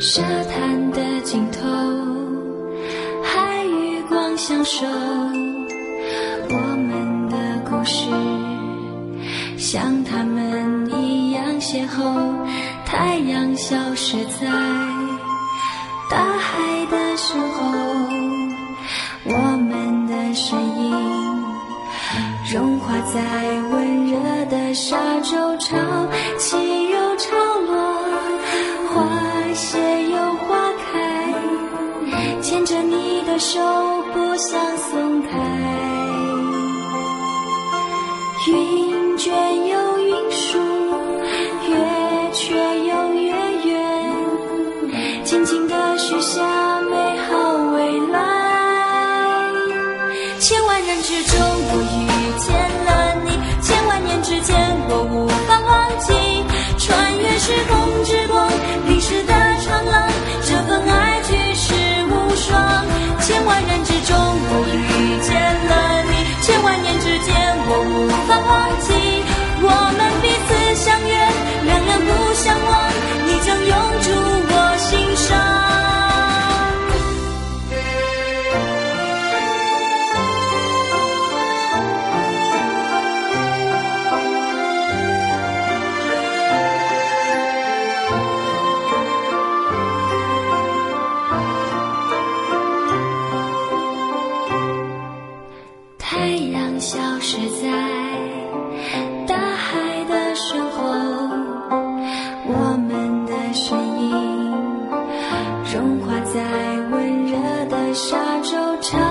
沙滩的尽头海与光相守我们的故事像他们一样邂逅。太阳消失在大海的时候我们的身影融化在温热的沙洲潮起牵着你的手不想松开云卷又云舒月缺又月圆静静地许下美下惆怅